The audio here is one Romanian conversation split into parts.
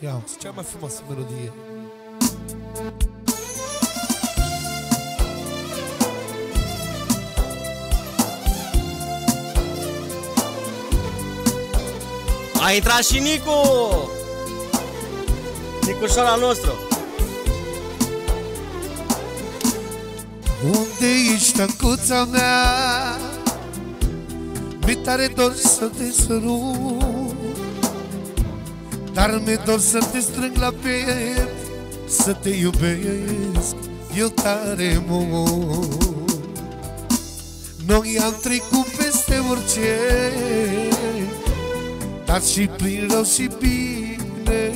Ia, cea mai frumoasă melodie. A intrat și Nicu! Nicușoara nostru! Unde ești, acuța mea? Mi tare dor să te sărut Dar mi dor să te strâng la piept Să te iubesc eu tare mult. Noi am trecut peste orice Dar și prin rău și bine.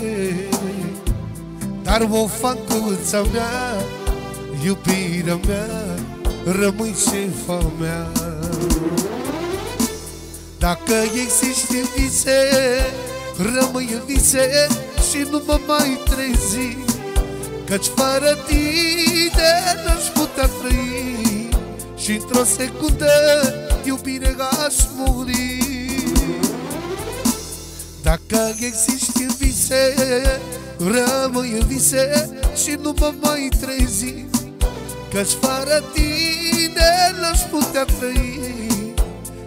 Dar o facuța mea Iubirea mea Rămâi șefa mea. Dacă existi în vise Rămâi în vise Și nu mă mai trezi Căci fără tine n-aș putea trăi. Și într-o secundă iubire aș muri. Dacă existi în vise Rămâi în vise și nu mă mai trezi Căci fără tine n-aș putea trăi.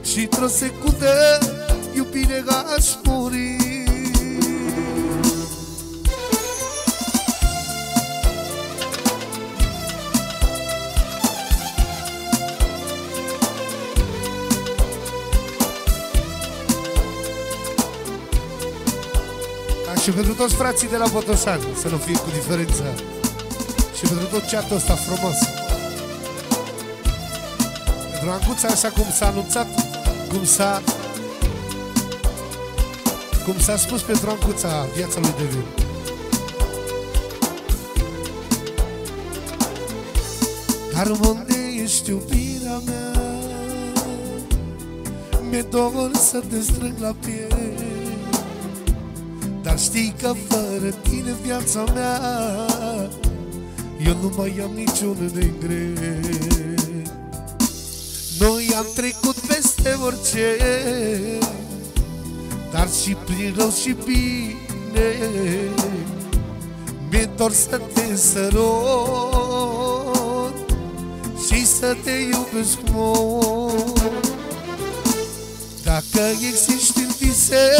Și într-o secundă iubire aș muri și pentru toți frații de la Botoșani Să nu fie cu diferența. Și pentru tot chatul ăsta frumos. Pentru Ancuța așa cum s-a anunțat Cum s-a Cum s-a spus pentru Ancuța Viața lui Devin. Dar unde ești iubirea mea? Mi-e dor să te strâng la piept dar știi că fără tine viața mea Eu nu mai am niciun regret. Noi am trecut peste orice Dar și prin rău și bine. Mi-e dor să te sărut Și să te iubesc mult. Dacă existi în vise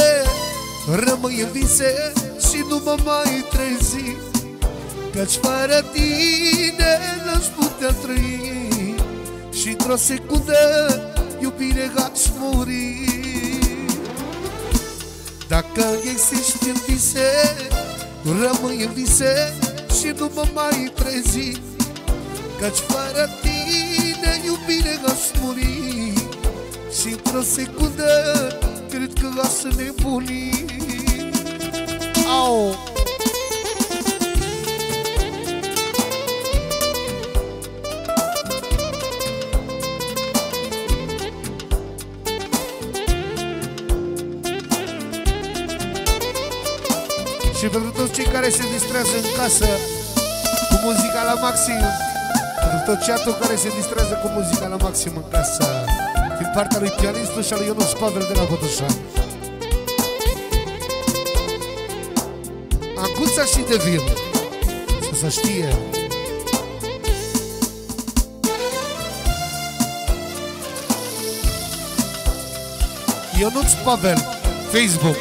Rămâi în vise și nu mă mai trezi Căci fără tine n-aș putea trăi. Și într-o secundă iubire aș muri. Dacă existi în vise Rămâi în vise și nu mă mai trezi Căci fără tine iubire aș muri. Și într-o secundă cred că aș nebuni Au! Și pentru toți cei care se distrează în casă cu muzica la maxim Pentru tot chatul care se distrează cu muzica la maxim în casă Din partea lui pianistul și al lui Ionuț Pavel de la Botoșani Ancuța și de vin. Să se știe. Ionuț Pavel Facebook.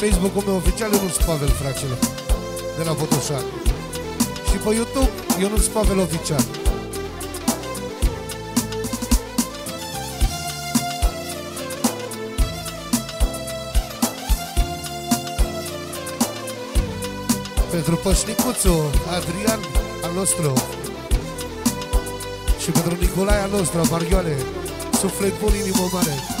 Facebook-ul meu oficial Ionuț Pavel, fraților De la Botoșani Și pe YouTube Ionuț Pavel Oficial Pentru Pășnicuțu, Adrian al nostru Și pentru Nicolae al nostru, Marioane Suflet bun, inimă mare